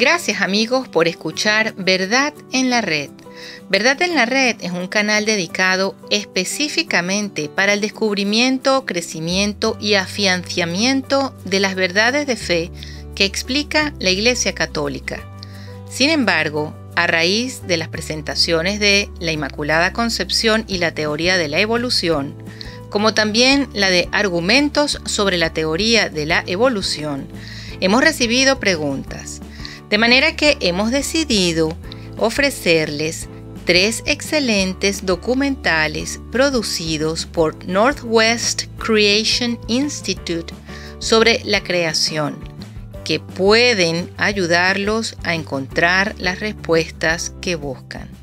Gracias amigos por escuchar Verdad en la Red. Verdad en la Red es un canal dedicado específicamente para el descubrimiento, crecimiento y afianciamiento de las verdades de fe que explica la Iglesia Católica. Sin embargo, a raíz de las presentaciones de la Inmaculada Concepción y la teoría de la evolución, como también la de argumentos sobre la teoría de la evolución, hemos recibido preguntas. De manera que hemos decidido ofrecerles tres excelentes documentales producidos por Northwest Creation Institute sobre la creación, que pueden ayudarlos a encontrar las respuestas que buscan.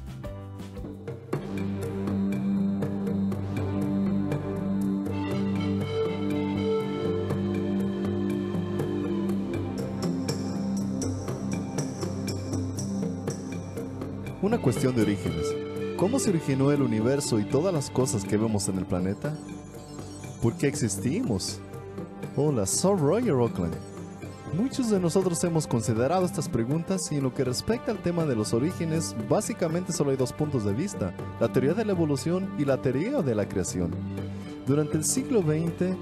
Una cuestión de orígenes. ¿Cómo se originó el universo y todas las cosas que vemos en el planeta? ¿Por qué existimos? Hola, soy Roger Oakland. Muchos de nosotros hemos considerado estas preguntas y en lo que respecta al tema de los orígenes, básicamente solo hay dos puntos de vista, la teoría de la evolución y la teoría de la creación. Durante el siglo XX,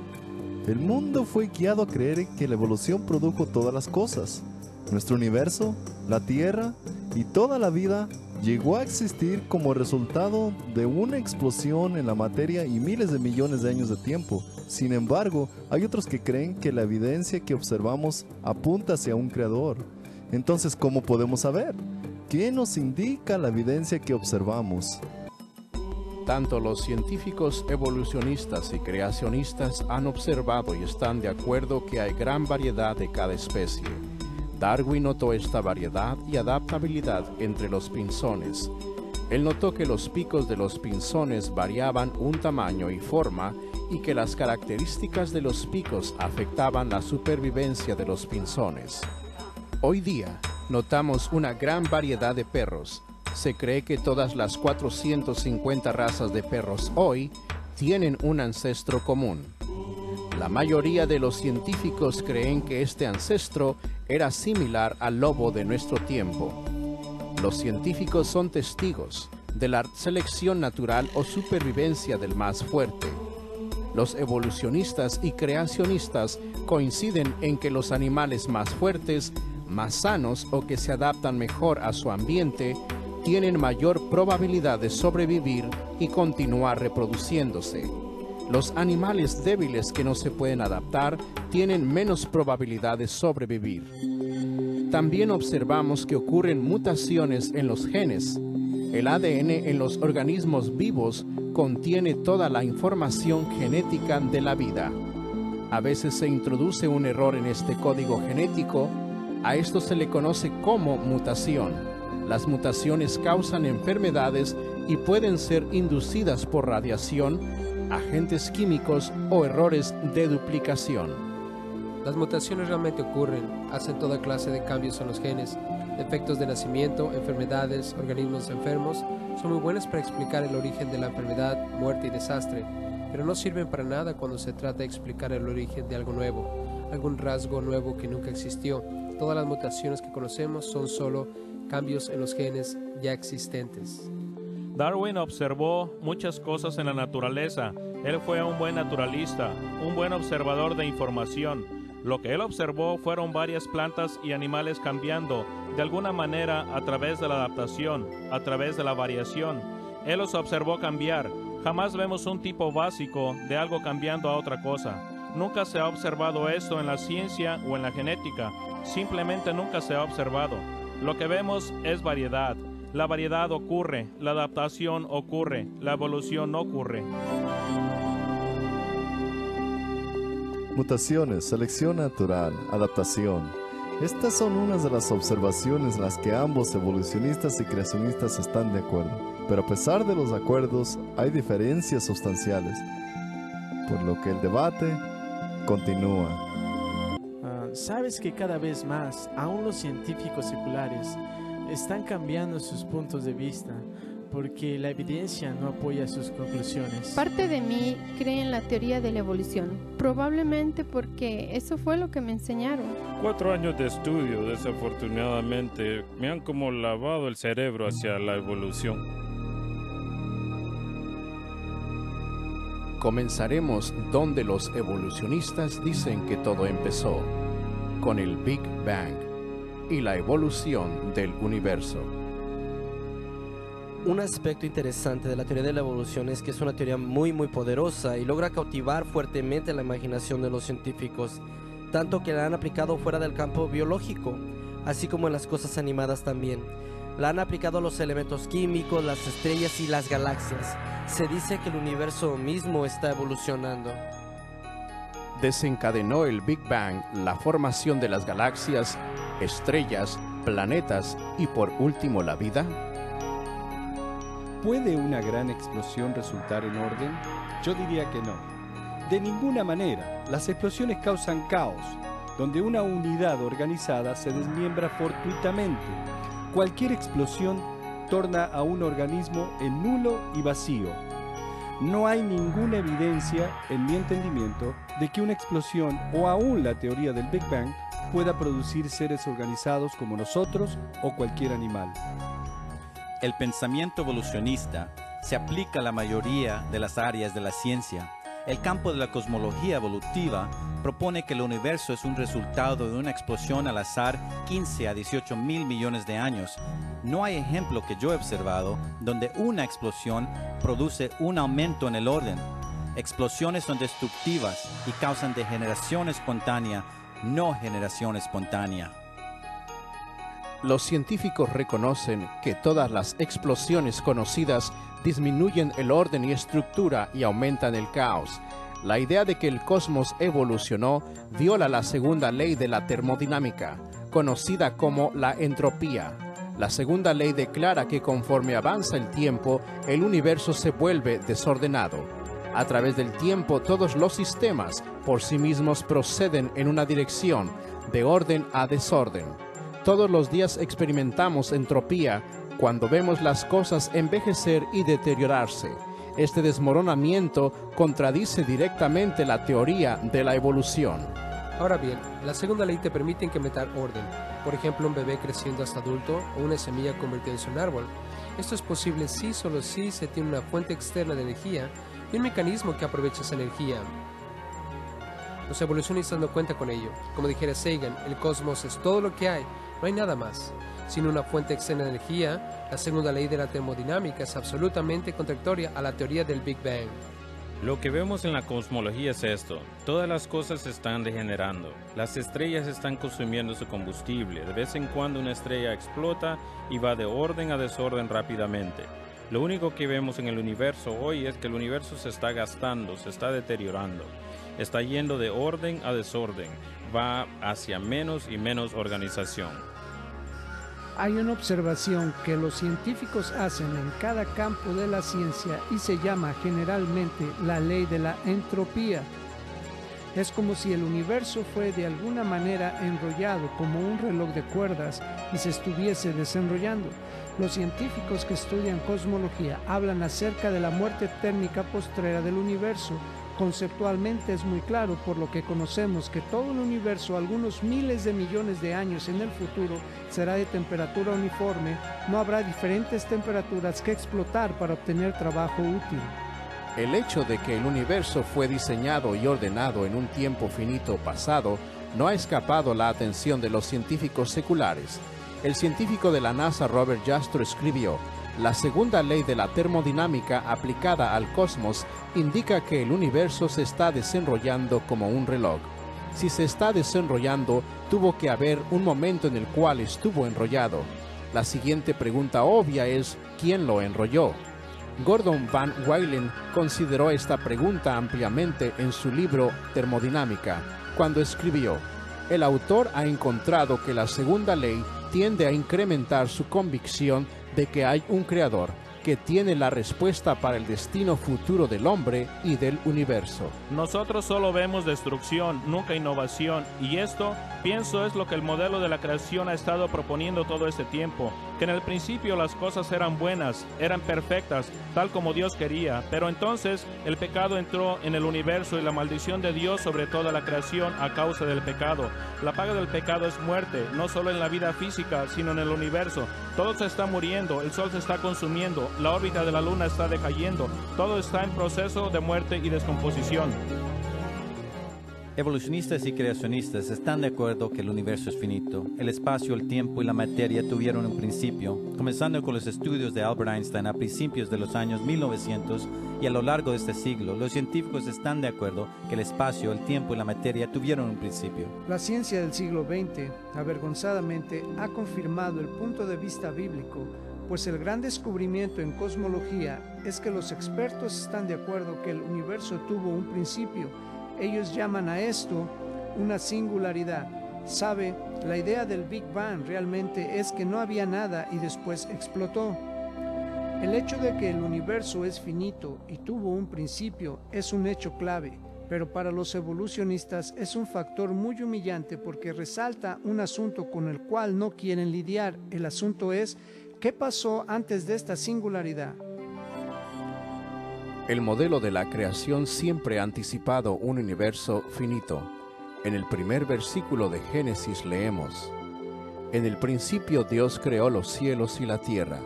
el mundo fue guiado a creer que la evolución produjo todas las cosas. Nuestro universo, la Tierra y toda la vida llegó a existir como resultado de una explosión en la materia y miles de millones de años de tiempo. Sin embargo, hay otros que creen que la evidencia que observamos apunta hacia un creador. Entonces, ¿cómo podemos saber? ¿Qué nos indica la evidencia que observamos? Tanto los científicos evolucionistas y creacionistas han observado y están de acuerdo que hay gran variedad de cada especie Darwin notó esta variedad y adaptabilidad entre los pinzones. Él notó que los picos de los pinzones variaban un tamaño y forma y que las características de los picos afectaban la supervivencia de los pinzones. Hoy día, notamos una gran variedad de perros. Se cree que todas las 450 razas de perros hoy tienen un ancestro común. La mayoría de los científicos creen que este ancestro era similar al lobo de nuestro tiempo. Los científicos son testigos de la selección natural o supervivencia del más fuerte. Los evolucionistas y creacionistas coinciden en que los animales más fuertes, más sanos o que se adaptan mejor a su ambiente tienen mayor probabilidad de sobrevivir y continuar reproduciéndose. Los animales débiles que no se pueden adaptar tienen menos probabilidad de sobrevivir. También observamos que ocurren mutaciones en los genes. El ADN en los organismos vivos contiene toda la información genética de la vida. A veces se introduce un error en este código genético. A esto se le conoce como mutación. Las mutaciones causan enfermedades y pueden ser inducidas por radiación agentes químicos o errores de duplicación. Las mutaciones realmente ocurren, hacen toda clase de cambios en los genes, efectos de nacimiento, enfermedades, organismos enfermos, son muy buenas para explicar el origen de la enfermedad, muerte y desastre, pero no sirven para nada cuando se trata de explicar el origen de algo nuevo, algún rasgo nuevo que nunca existió. Todas las mutaciones que conocemos son solo cambios en los genes ya existentes. Darwin observó muchas cosas en la naturaleza. Él fue un buen naturalista, un buen observador de información. Lo que él observó fueron varias plantas y animales cambiando de alguna manera a través de la adaptación, a través de la variación. Él los observó cambiar. Jamás vemos un tipo básico de algo cambiando a otra cosa. Nunca se ha observado esto en la ciencia o en la genética. Simplemente nunca se ha observado. Lo que vemos es variedad. La variedad ocurre, la adaptación ocurre, la evolución no ocurre. Mutaciones, selección natural, adaptación. Estas son unas de las observaciones en las que ambos evolucionistas y creacionistas están de acuerdo. Pero a pesar de los acuerdos, hay diferencias sustanciales, por lo que el debate continúa. Ah, Sabes que cada vez más, aún los científicos seculares, están cambiando sus puntos de vista porque la evidencia no apoya sus conclusiones. Parte de mí cree en la teoría de la evolución, probablemente porque eso fue lo que me enseñaron. Cuatro años de estudio, desafortunadamente, me han como lavado el cerebro hacia la evolución. Comenzaremos donde los evolucionistas dicen que todo empezó, con el Big Bang y la evolución del universo. Un aspecto interesante de la teoría de la evolución es que es una teoría muy muy poderosa y logra cautivar fuertemente la imaginación de los científicos, tanto que la han aplicado fuera del campo biológico, así como en las cosas animadas también. La han aplicado a los elementos químicos, las estrellas y las galaxias. Se dice que el universo mismo está evolucionando. Desencadenó el Big Bang la formación de las galaxias, estrellas, planetas y por último la vida. ¿Puede una gran explosión resultar en orden? Yo diría que no. De ninguna manera. Las explosiones causan caos, donde una unidad organizada se desmiembra fortuitamente. Cualquier explosión torna a un organismo en nulo y vacío. No hay ninguna evidencia, en mi entendimiento, de que una explosión o aún la teoría del Big Bang pueda producir seres organizados como nosotros o cualquier animal. El pensamiento evolucionista se aplica a la mayoría de las áreas de la ciencia. El campo de la cosmología evolutiva propone que el universo es un resultado de una explosión al azar 15 a 18 mil millones de años. No hay ejemplo que yo he observado donde una explosión produce un aumento en el orden. Explosiones son destructivas y causan degeneración espontánea, no generación espontánea. Los científicos reconocen que todas las explosiones conocidas disminuyen el orden y estructura y aumentan el caos. La idea de que el cosmos evolucionó viola la segunda ley de la termodinámica, conocida como la entropía. La segunda ley declara que conforme avanza el tiempo, el universo se vuelve desordenado. A través del tiempo, todos los sistemas por sí mismos proceden en una dirección, de orden a desorden. Todos los días experimentamos entropía cuando vemos las cosas envejecer y deteriorarse. Este desmoronamiento contradice directamente la teoría de la evolución. Ahora bien, la segunda ley te permite incrementar orden. Por ejemplo, un bebé creciendo hasta adulto o una semilla convirtiéndose en un árbol. Esto es posible si solo si se tiene una fuente externa de energía y un mecanismo que aprovecha esa energía. Los evolucionistas no cuentan con ello. Como dijera Sagan, el cosmos es todo lo que hay, no hay nada más. Sin una fuente externa de energía, la segunda ley de la termodinámica es absolutamente contradictoria a la teoría del Big Bang. Lo que vemos en la cosmología es esto. Todas las cosas se están degenerando. Las estrellas están consumiendo su combustible. De vez en cuando una estrella explota y va de orden a desorden rápidamente. Lo único que vemos en el universo hoy es que el universo se está gastando, se está deteriorando. Está yendo de orden a desorden. Va hacia menos y menos organización. Hay una observación que los científicos hacen en cada campo de la ciencia y se llama generalmente la ley de la entropía. Es como si el universo fue de alguna manera enrollado como un reloj de cuerdas y se estuviese desenrollando. Los científicos que estudian cosmología hablan acerca de la muerte térmica postrera del universo Conceptualmente es muy claro por lo que conocemos que todo el universo algunos miles de millones de años en el futuro será de temperatura uniforme, no habrá diferentes temperaturas que explotar para obtener trabajo útil. El hecho de que el universo fue diseñado y ordenado en un tiempo finito pasado no ha escapado la atención de los científicos seculares. El científico de la NASA Robert Jastrow escribió, la segunda ley de la termodinámica aplicada al cosmos indica que el universo se está desenrollando como un reloj. Si se está desenrollando, tuvo que haber un momento en el cual estuvo enrollado. La siguiente pregunta obvia es, ¿quién lo enrolló? Gordon Van Wylen consideró esta pregunta ampliamente en su libro Termodinámica, cuando escribió, el autor ha encontrado que la segunda ley tiende a incrementar su convicción de que hay un creador que tiene la respuesta para el destino futuro del hombre y del universo. Nosotros solo vemos destrucción, nunca innovación, y esto Pienso es lo que el modelo de la creación ha estado proponiendo todo este tiempo, que en el principio las cosas eran buenas, eran perfectas, tal como Dios quería, pero entonces el pecado entró en el universo y la maldición de Dios sobre toda la creación a causa del pecado. La paga del pecado es muerte, no solo en la vida física, sino en el universo. Todo se está muriendo, el sol se está consumiendo, la órbita de la luna está decayendo, todo está en proceso de muerte y descomposición. Evolucionistas y creacionistas están de acuerdo que el universo es finito. El espacio, el tiempo y la materia tuvieron un principio, comenzando con los estudios de Albert Einstein a principios de los años 1900 y a lo largo de este siglo. Los científicos están de acuerdo que el espacio, el tiempo y la materia tuvieron un principio. La ciencia del siglo XX, avergonzadamente, ha confirmado el punto de vista bíblico, pues el gran descubrimiento en cosmología es que los expertos están de acuerdo que el universo tuvo un principio ellos llaman a esto una singularidad. Sabe, la idea del Big Bang realmente es que no había nada y después explotó. El hecho de que el universo es finito y tuvo un principio es un hecho clave, pero para los evolucionistas es un factor muy humillante porque resalta un asunto con el cual no quieren lidiar. El asunto es, ¿qué pasó antes de esta singularidad? El modelo de la creación siempre ha anticipado un universo finito. En el primer versículo de Génesis leemos, En el principio Dios creó los cielos y la tierra.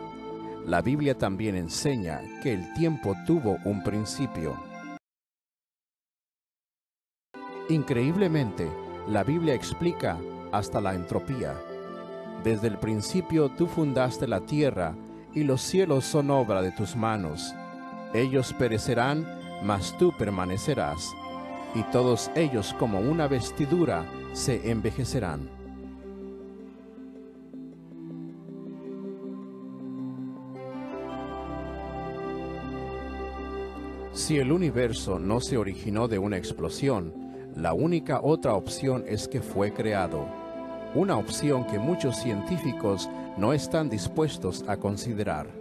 La Biblia también enseña que el tiempo tuvo un principio. Increíblemente, la Biblia explica hasta la entropía. Desde el principio tú fundaste la tierra y los cielos son obra de tus manos ellos perecerán, mas tú permanecerás, y todos ellos como una vestidura se envejecerán. Si el universo no se originó de una explosión, la única otra opción es que fue creado, una opción que muchos científicos no están dispuestos a considerar.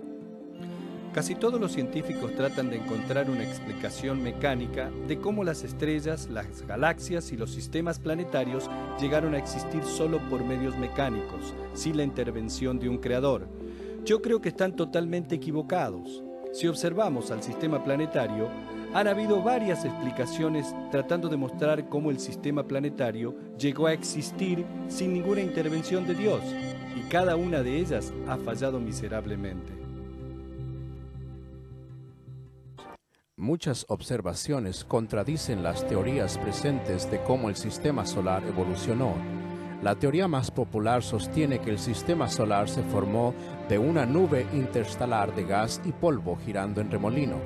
Casi todos los científicos tratan de encontrar una explicación mecánica de cómo las estrellas, las galaxias y los sistemas planetarios llegaron a existir solo por medios mecánicos, sin la intervención de un creador. Yo creo que están totalmente equivocados. Si observamos al sistema planetario, han habido varias explicaciones tratando de mostrar cómo el sistema planetario llegó a existir sin ninguna intervención de Dios, y cada una de ellas ha fallado miserablemente. Muchas observaciones contradicen las teorías presentes de cómo el sistema solar evolucionó. La teoría más popular sostiene que el sistema solar se formó de una nube interstellar de gas y polvo girando en remolino.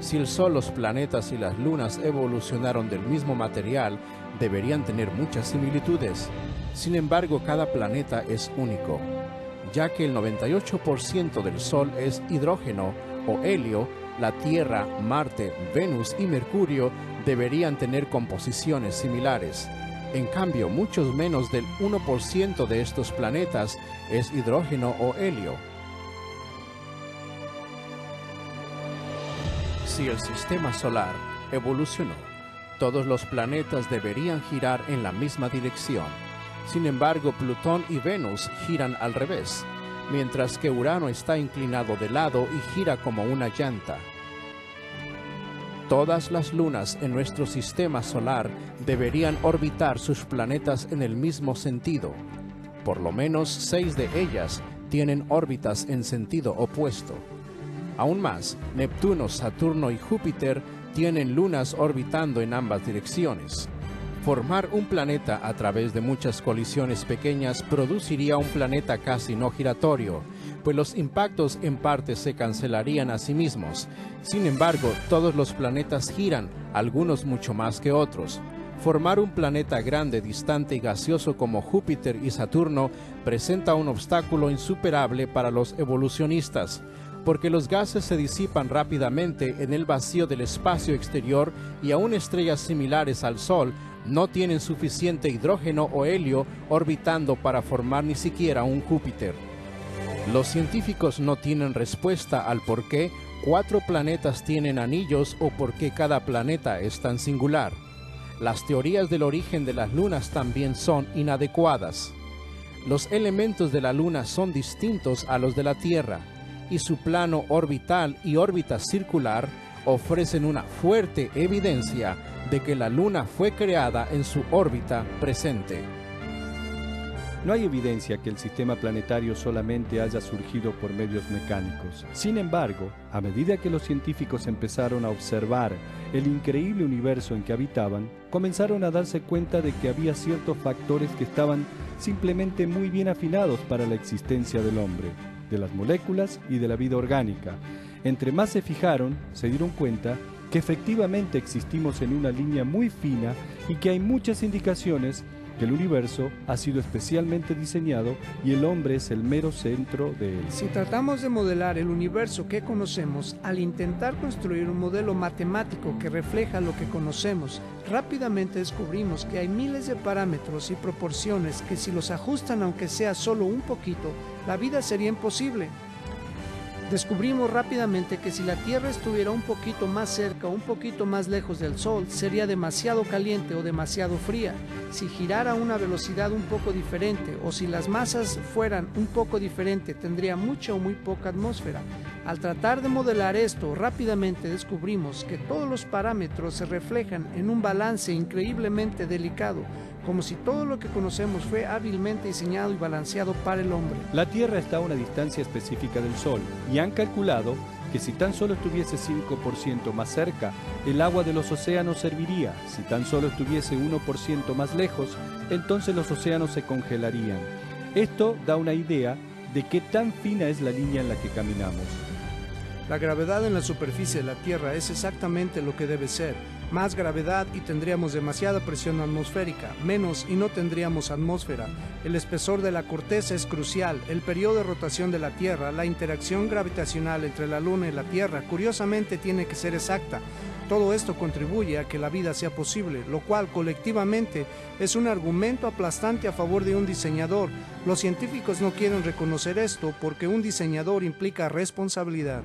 Si el Sol, los planetas y las lunas evolucionaron del mismo material, deberían tener muchas similitudes. Sin embargo, cada planeta es único, ya que el 98% del Sol es hidrógeno o helio la Tierra, Marte, Venus y Mercurio deberían tener composiciones similares. En cambio, muchos menos del 1% de estos planetas es hidrógeno o helio. Si el sistema solar evolucionó, todos los planetas deberían girar en la misma dirección. Sin embargo, Plutón y Venus giran al revés mientras que Urano está inclinado de lado y gira como una llanta. Todas las lunas en nuestro sistema solar deberían orbitar sus planetas en el mismo sentido. Por lo menos seis de ellas tienen órbitas en sentido opuesto. Aún más, Neptuno, Saturno y Júpiter tienen lunas orbitando en ambas direcciones. Formar un planeta a través de muchas colisiones pequeñas produciría un planeta casi no giratorio, pues los impactos en parte se cancelarían a sí mismos. Sin embargo, todos los planetas giran, algunos mucho más que otros. Formar un planeta grande, distante y gaseoso como Júpiter y Saturno presenta un obstáculo insuperable para los evolucionistas, porque los gases se disipan rápidamente en el vacío del espacio exterior y aún estrellas similares al Sol no tienen suficiente hidrógeno o helio orbitando para formar ni siquiera un Júpiter. Los científicos no tienen respuesta al por qué cuatro planetas tienen anillos o por qué cada planeta es tan singular. Las teorías del origen de las lunas también son inadecuadas. Los elementos de la luna son distintos a los de la Tierra y su plano orbital y órbita circular ofrecen una fuerte evidencia de que la luna fue creada en su órbita presente. No hay evidencia que el sistema planetario solamente haya surgido por medios mecánicos. Sin embargo, a medida que los científicos empezaron a observar el increíble universo en que habitaban, comenzaron a darse cuenta de que había ciertos factores que estaban simplemente muy bien afinados para la existencia del hombre, de las moléculas y de la vida orgánica. Entre más se fijaron, se dieron cuenta que efectivamente existimos en una línea muy fina y que hay muchas indicaciones que el universo ha sido especialmente diseñado y el hombre es el mero centro de él. Si tratamos de modelar el universo que conocemos, al intentar construir un modelo matemático que refleja lo que conocemos, rápidamente descubrimos que hay miles de parámetros y proporciones que si los ajustan aunque sea solo un poquito, la vida sería imposible. Descubrimos rápidamente que si la Tierra estuviera un poquito más cerca un poquito más lejos del Sol, sería demasiado caliente o demasiado fría. Si girara a una velocidad un poco diferente o si las masas fueran un poco diferente, tendría mucha o muy poca atmósfera. Al tratar de modelar esto, rápidamente descubrimos que todos los parámetros se reflejan en un balance increíblemente delicado, como si todo lo que conocemos fue hábilmente diseñado y balanceado para el hombre. La Tierra está a una distancia específica del Sol y han calculado que si tan solo estuviese 5% más cerca, el agua de los océanos serviría. Si tan solo estuviese 1% más lejos, entonces los océanos se congelarían. Esto da una idea de qué tan fina es la línea en la que caminamos. La gravedad en la superficie de la Tierra es exactamente lo que debe ser. Más gravedad y tendríamos demasiada presión atmosférica, menos y no tendríamos atmósfera. El espesor de la corteza es crucial, el periodo de rotación de la Tierra, la interacción gravitacional entre la Luna y la Tierra, curiosamente tiene que ser exacta. Todo esto contribuye a que la vida sea posible, lo cual colectivamente es un argumento aplastante a favor de un diseñador. Los científicos no quieren reconocer esto porque un diseñador implica responsabilidad.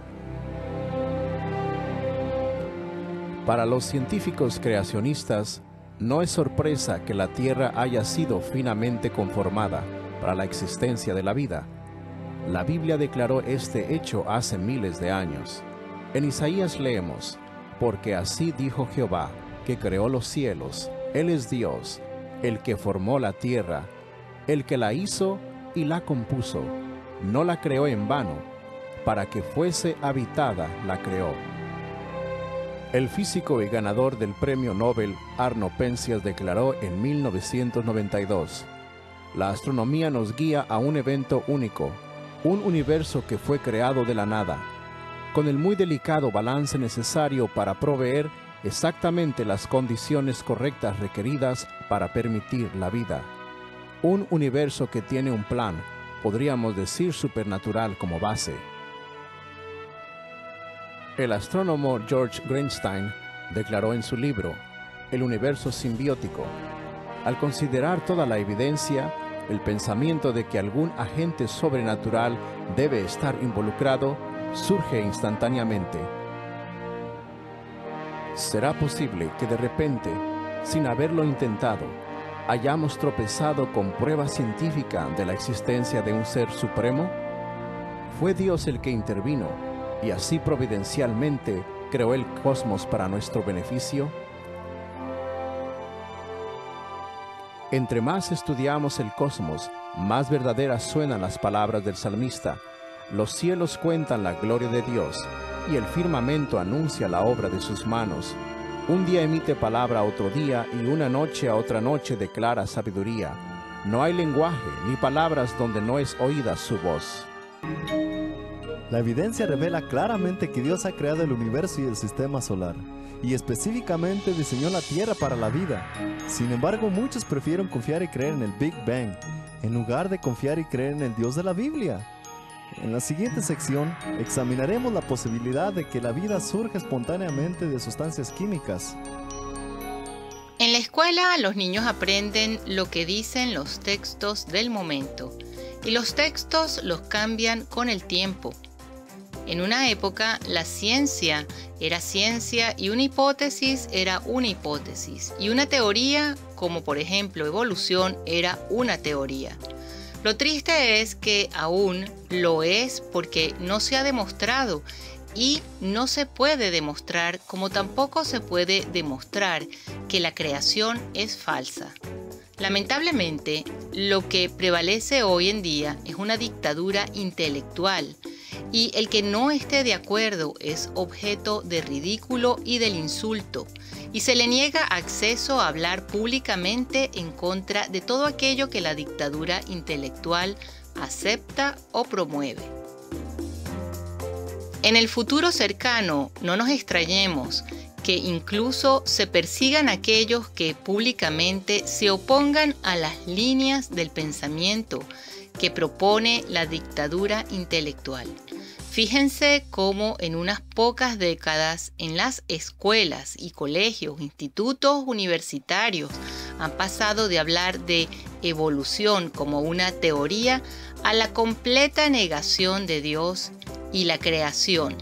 Para los científicos creacionistas, no es sorpresa que la Tierra haya sido finamente conformada para la existencia de la vida. La Biblia declaró este hecho hace miles de años. En Isaías leemos, porque así dijo Jehová, que creó los cielos, Él es Dios, el que formó la tierra, el que la hizo y la compuso, no la creó en vano, para que fuese habitada la creó. El físico y ganador del premio Nobel Arno Penzias declaró en 1992, La astronomía nos guía a un evento único, un universo que fue creado de la nada, con el muy delicado balance necesario para proveer exactamente las condiciones correctas requeridas para permitir la vida. Un universo que tiene un plan, podríamos decir supernatural como base. El astrónomo George Greenstein declaró en su libro El universo simbiótico, al considerar toda la evidencia, el pensamiento de que algún agente sobrenatural debe estar involucrado surge instantáneamente. ¿Será posible que de repente, sin haberlo intentado, hayamos tropezado con prueba científica de la existencia de un ser supremo? Fue Dios el que intervino y así providencialmente creó el cosmos para nuestro beneficio? Entre más estudiamos el cosmos, más verdaderas suenan las palabras del salmista. Los cielos cuentan la gloria de Dios y el firmamento anuncia la obra de sus manos. Un día emite palabra a otro día y una noche a otra noche declara sabiduría. No hay lenguaje ni palabras donde no es oída su voz. La evidencia revela claramente que Dios ha creado el universo y el sistema solar, y específicamente diseñó la Tierra para la vida. Sin embargo, muchos prefieren confiar y creer en el Big Bang, en lugar de confiar y creer en el Dios de la Biblia. En la siguiente sección examinaremos la posibilidad de que la vida surja espontáneamente de sustancias químicas. En la escuela los niños aprenden lo que dicen los textos del momento y los textos los cambian con el tiempo. En una época la ciencia era ciencia y una hipótesis era una hipótesis y una teoría, como por ejemplo evolución, era una teoría. Lo triste es que aún lo es porque no se ha demostrado y no se puede demostrar como tampoco se puede demostrar que la creación es falsa. Lamentablemente, lo que prevalece hoy en día es una dictadura intelectual y el que no esté de acuerdo es objeto de ridículo y del insulto y se le niega acceso a hablar públicamente en contra de todo aquello que la dictadura intelectual acepta o promueve. En el futuro cercano no nos extrañemos que incluso se persigan aquellos que públicamente se opongan a las líneas del pensamiento que propone la dictadura intelectual. Fíjense cómo en unas pocas décadas en las escuelas y colegios, institutos universitarios han pasado de hablar de evolución como una teoría a la completa negación de Dios y la creación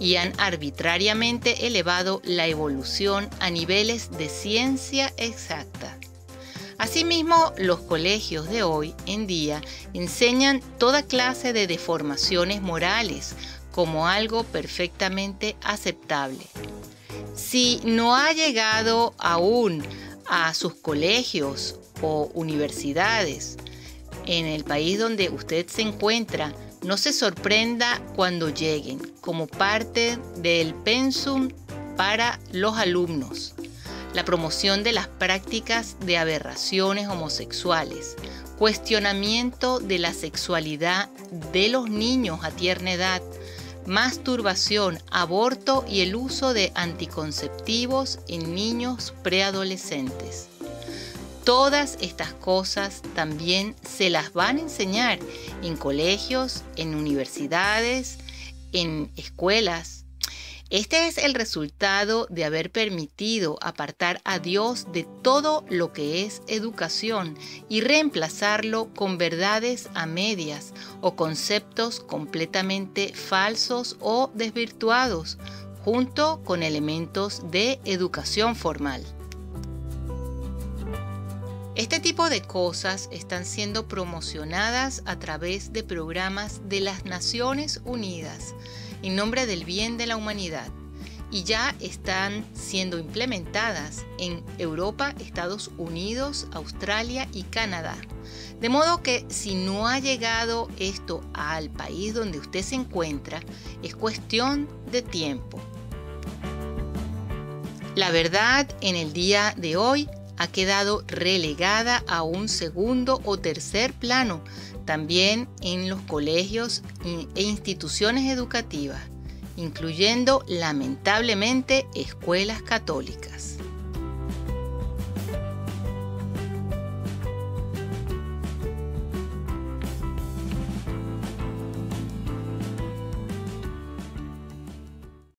y han arbitrariamente elevado la evolución a niveles de ciencia exacta. Asimismo, los colegios de hoy en día enseñan toda clase de deformaciones morales como algo perfectamente aceptable. Si no ha llegado aún a sus colegios o universidades en el país donde usted se encuentra, no se sorprenda cuando lleguen como parte del pensum para los alumnos la promoción de las prácticas de aberraciones homosexuales, cuestionamiento de la sexualidad de los niños a tierna edad, masturbación, aborto y el uso de anticonceptivos en niños preadolescentes. Todas estas cosas también se las van a enseñar en colegios, en universidades, en escuelas, este es el resultado de haber permitido apartar a Dios de todo lo que es educación y reemplazarlo con verdades a medias o conceptos completamente falsos o desvirtuados, junto con elementos de educación formal. Este tipo de cosas están siendo promocionadas a través de programas de las Naciones Unidas en nombre del bien de la humanidad y ya están siendo implementadas en Europa, Estados Unidos, Australia y Canadá. De modo que si no ha llegado esto al país donde usted se encuentra, es cuestión de tiempo. La verdad en el día de hoy ha quedado relegada a un segundo o tercer plano también en los colegios e instituciones educativas, incluyendo lamentablemente escuelas católicas.